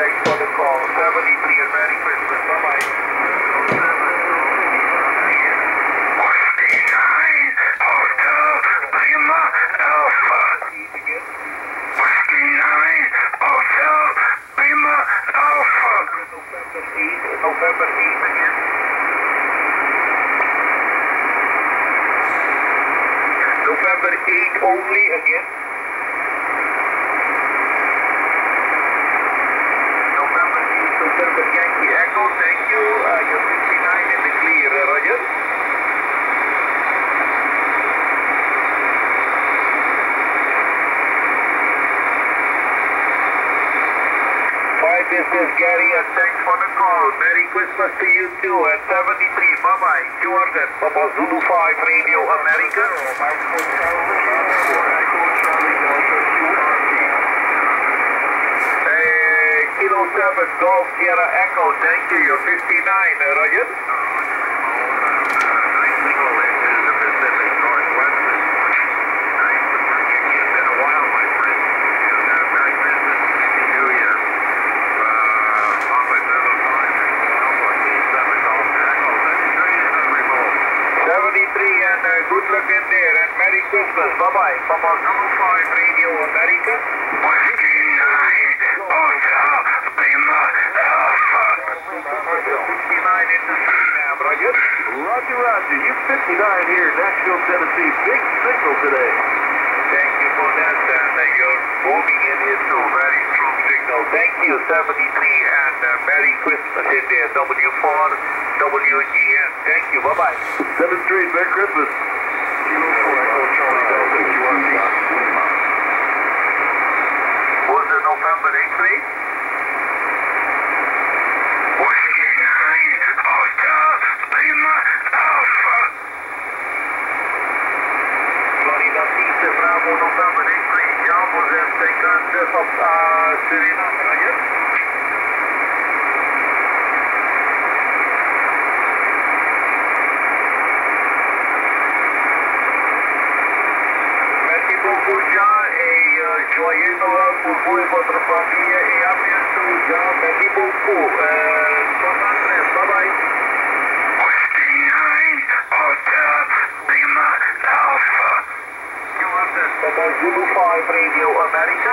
Thanks for the call. 73 and Merry Christmas. Bye-bye. November 8th, again. November 8 only again. Merry Christmas to you too. At 73, bye-bye. Jordan, Papa Zulu 5 Radio America. Hey, Kilo 7 Golf Sierra Echo, thank you. You're 59, uh, Roger. Seventy-three and uh, good luck in there and Merry Christmas. Bye bye. Papa 5 Radio America. Roger. Roger. You 59 here Nashville, Tennessee. Big signal today. Thank you for that, and uh, you're moving in here too. Very strong signal. Thank you, 73, and uh, Merry Christmas in there, W4, WGN. Thank you, bye-bye. 7th Street, Merry Christmas. Was it November 8th, please? Florida East, Bravo, November 8th, please. Jambos and Tekantes of uh, Suriname, Roger. Papa Zulu 5 Radio America.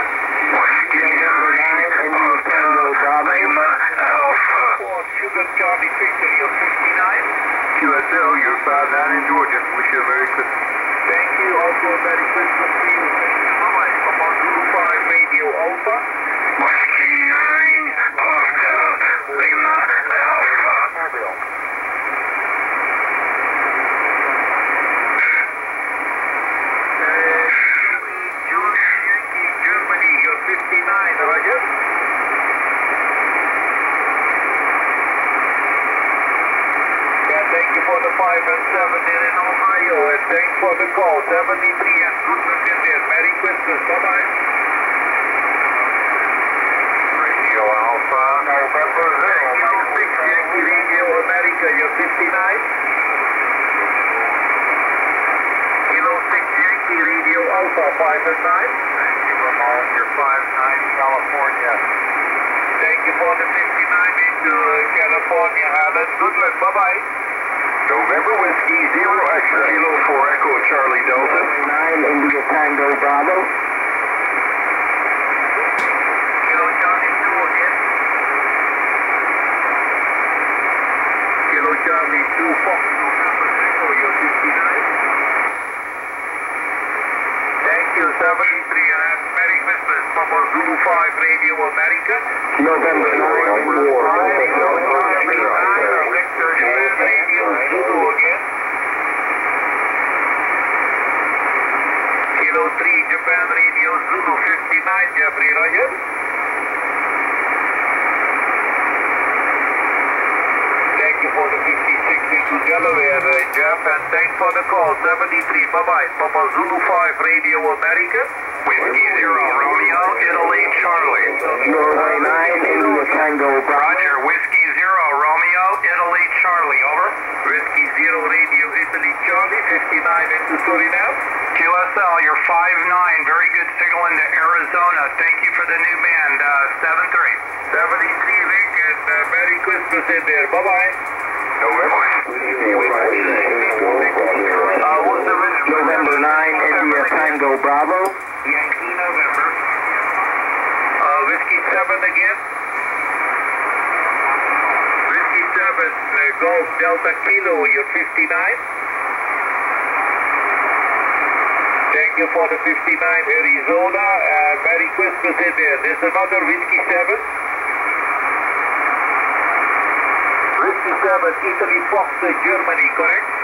For Sugar Charlie Victor, you're 59. QSL, you're 59 in Georgia. Wish you a. Thank you. Also, Merry Christmas to you. Thank you. Bye-bye. Papa Zulu 5 Radio Alpha. Julie Yankee, Germany, you're 59, Roger. Yeah, thank you for the 5 and 7 there in Ohio, and thanks for the call. 73 and good luck in there. Merry Christmas. Bye-bye. Radio Alpha, November 06 Yankee Radio America, you're 59. Kilo 6 Yankee Radio 5 9. Thank you from all your 5 9 California. Thank you for the 59 into uh, California, Alan. Good luck. Bye-bye. November Whiskey, Zero Extra, Kilo 4 Echo Charlie Delta. 9 India Tango Bravo. Kilo Charlie 2 again. Kilo Charlie 2 Fox November Echo, you're 59. Thank you, 73, and Merry Christmas. Papa Zulu 5 Radio America. November 9 War. Kilo Charlie 9, Victor Japan Radio Zulu again. Kilo 3 Japan Radio Zulu 59, Jeffrey Roger. Thank you for the 56 into Delaware, uh, Jeff, and thanks for the call. 73, bye-bye. Papa Zulu 5 Radio America. Whiskey Zero, Romeo, Italy, Charlie. Norway 9 India Tango Bravo. Roger, Whiskey Zero, Romeo, Italy, Charlie, over. Whiskey Zero Radio, Italy, Charlie, 59 into Suriname. QSL, you're 5-9, very good signal into Arizona. Thank you for the new band, uh, 7-3. 73, Rick, and uh, Merry Christmas in there. Bye-bye. November. Uh, what's the risk? November 9 India Tango Bravo. Yankee November. Uh, Whiskey 7 again. Whiskey Seven, Golf Delta Kilo, you're 59. Thank you for the 59 Arizona. Uh, Merry Christmas in there. This is another Whiskey 7. Whiskey 7, Italy, Fox, Germany, correct?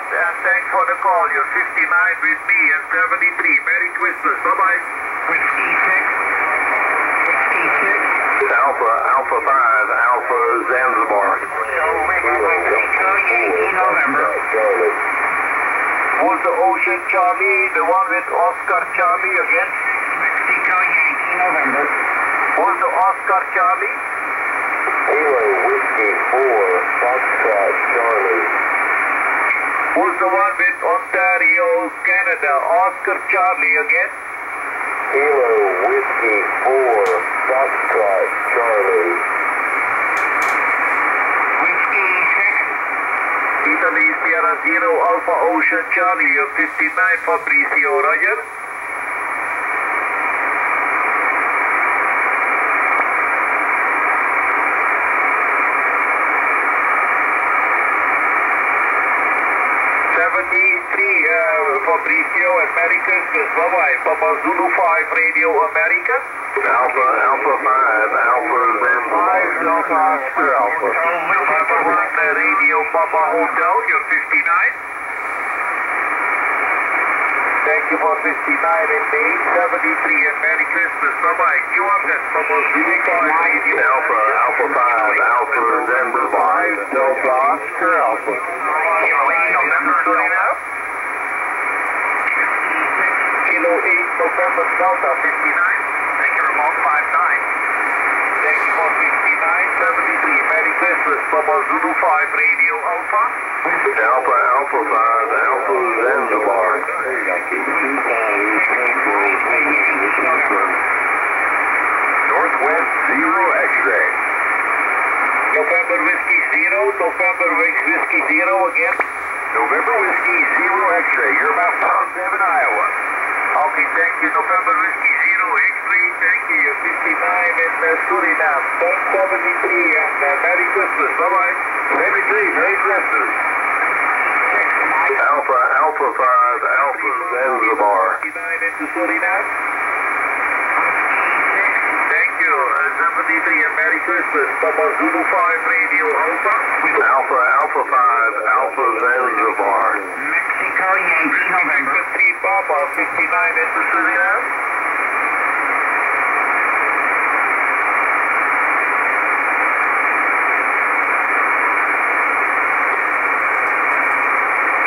Thank you, Scott, and thanks for the call. You're 59 with me and 73. Merry Christmas. Bye-bye. Whiskey 6. Whiskey 6. Alpha, Alpha 5, Alpha Zanzibar. Mexico Yankee November. Was the Ocean Charlie, the one with Oscar Charlie again? Mexico Yankee November. Was the Oscar Charlie? Kilo Whiskey 4, Foxtrot Charlie. Was the one with Ontario, Canada, Oscar Charlie again? Kilo Whiskey 4, Foxtrot Charlie. Whiskey 6. Italy, Sierra Zero, Alpha Ocean Charlie, you're 59, Fabricio, Roger. Fabricio and Merry Christmas. Bye-bye. Papa Zulu 5, Radio America. Alpha, Alpha 5, Alpha Zanzibar. Delta Oscar Alpha. November 1, uh, Radio Papa Hotel, you're 59. Thank you for 59 and 873 and Merry Christmas. Bye-bye. You are that Papa Zulu 5 Radio Alpha, Alpha 5, Alpha Zanzibar. Delta Oscar Alpha. Kilo 8 November now. Kilo 8 Delta 59. Thank you, remote 59. Thank you for 59, 73. Merry Christmas, Papa Zulu 5 Radio Alpha. Alpha, Alpha 5, Alpha Zanzibar. Northwest Zero X-ray. November Whiskey Zero, November Whiskey Zero again. November Whiskey Zero X-ray, you're about 7 Iowa. Okay, thank you. November Whiskey Zero X-ray, thank you. 59 in uh, Suriname. 1073 and uh, Merry Christmas. Bye-bye. 73, Merry Christmas. Alpha, Alpha 5, Alpha Zanzibar. 59 into Suriname. Thank you. Uh, 73 and Merry Christmas. Papa Zulu 5 Radio Alpha. Alpha, Alpha 5, Alpha Zanzibar. Mexico Yankee November. 3 Papa 59 into Suriname.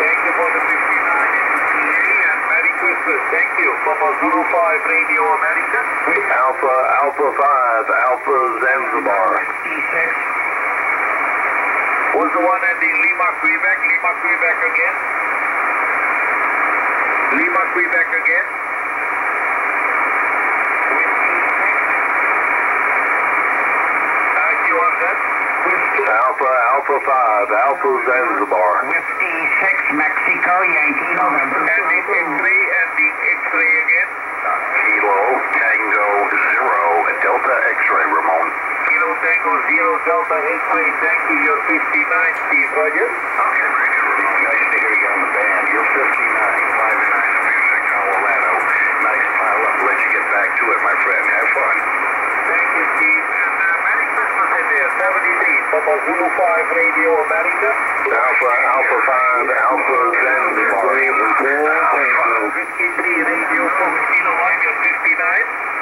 Thank you for the 59 into PA and Merry Christmas. Thank you. Papa Zulu 5 Radio America. Alpha, Alpha 5, Alpha Zanzibar. Whiskey 6. Was the one ending Lima, Quebec? Lima, Quebec again? Lima, Quebec again? Thank you on that. Alpha, Alpha 5, Alpha Zanzibar. Whiskey 6. Mexico Yankee November. Ending X-ray, ending X-ray again. Kilo, Tango, Zero, Delta X-ray, Ramon. Kilo Tango Zero Delta X-ray. Thank you. You're 59, Steve Roger. Okay, very good, Ramon. Nice to hear you on the band. You're 59, 5 and 9 of Music, Colorado. Nice pile up. Let you get back to it, my friend. Have fun. Thank you, Steve. And uh, Merry Christmas in there. 73. Papa Zulu 5 Radio America. Alpha, Alpha 5, Alpha Zanzibar. Alpha. Whiskey 3 Radio Fox Kilo 1, you're 59.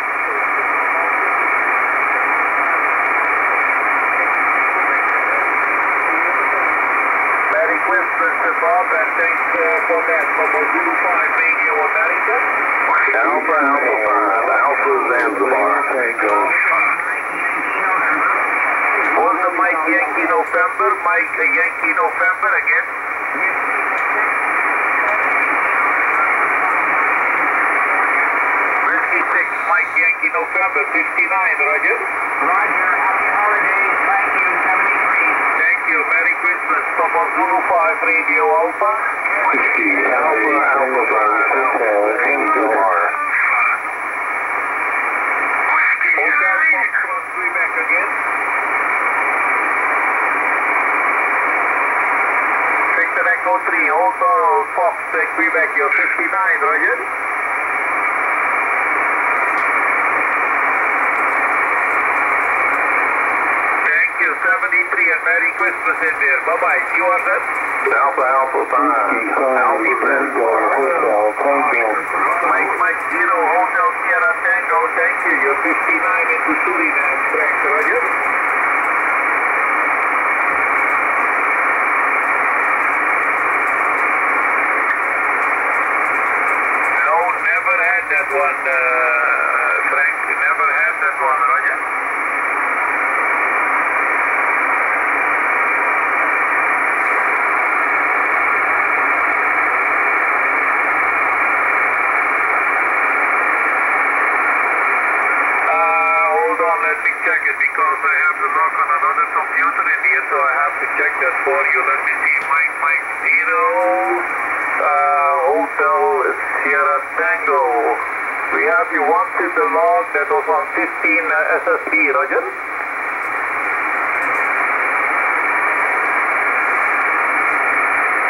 Merry Christmas to Bob and thanks uh, for that. Papa Zulu 5 Radio America. Alpha, Alpha 5, Alpha Zanzibar. Yankee November. Was the Mike Yankee November? Mike Yankee November again? Whiskey 6, Mike Yankee November, 59, Roger. Roger. Happy holidays. Thank you. 73. Thank you. Merry Christmas. Papa Zulu 5 Radio Alpha. Whiskey, Alpha, Alpha 5, Alpha Zanzibar. uh, Quebec, you're 59, Roger. Thank you, 73, Merry there. Bye-bye. You that. Alpha Alpha 5. Alpha Tango Hotel Tango. Mike, Mike, Zero, Hotel Sierra Tango, thank you. You're 59 into Suriname, Frank, Roger. No, never had that one, uh, Frank. Never had that one, Roger. Uh, hold on, let me check it because I have to log on another computer in here, so I have to check that for you. Let me see, Mike, Mike, zero, uh, Hotel Sierra Tango. We have you once in was on 15 uh, SSB, Roger.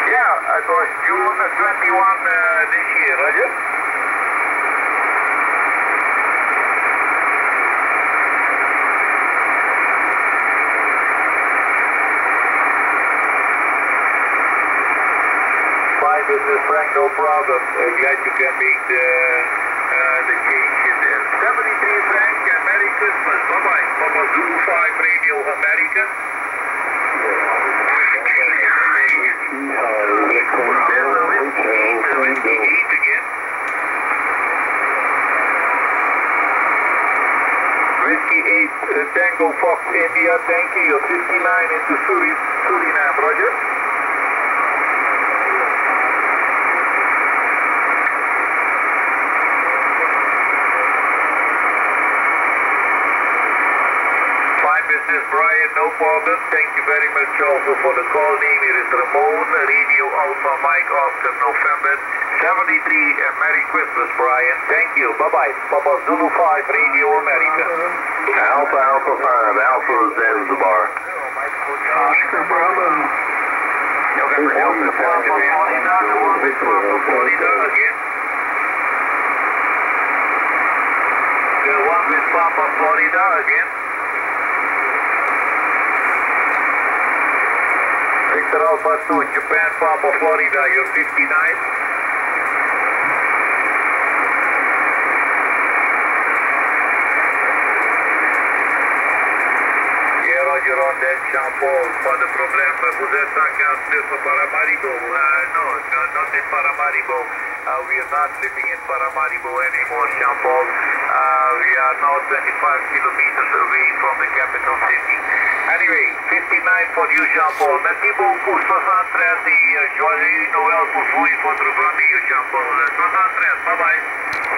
Yeah, it was June 21 uh, this year, Roger. Fine business, Frank, no problem. Uh, glad you can make the, uh, the change in there. 73 Frank, and Merry Christmas. Bye-bye. Papa Zulu 5 Radio America. There's a whiskey 8, a whiskey 8 again. Whiskey 8, uh, Tango India, thank you. You're 59 into Suri, Suriname, Roger. Fine business, Brian, no problem. Thank you very much also for the call. Name here is Ramon, Radio Alpha Mike Oscar November 73. And Merry Christmas, Brian. Thank you. Bye-bye. Papa Zulu 5 Radio America. Alpha Alpha 5. Alpha Zanzibar. Oscar Bravo. November Delta Papa Florida, the one with Papa Florida again. The one with Papa Florida again. Victor Alpha 2, Japan, Papa Florida, you're 59. Yeah, Roger on that, Jean-Paul. Pas de problème. Vous êtes à 49 à Paramaribo. Uh, no, no, not in Paramaribo. Uh, we are not living in Paramaribo anymore, Jean-Paul. Uh, we are now 25 kilometers away from the capital city. Anyway, 59 for you, Jean-Paul. Merci beaucoup. 73 et uh, joyeux Noël pour vous et votre famille, Jean-Paul. 73, bye-bye.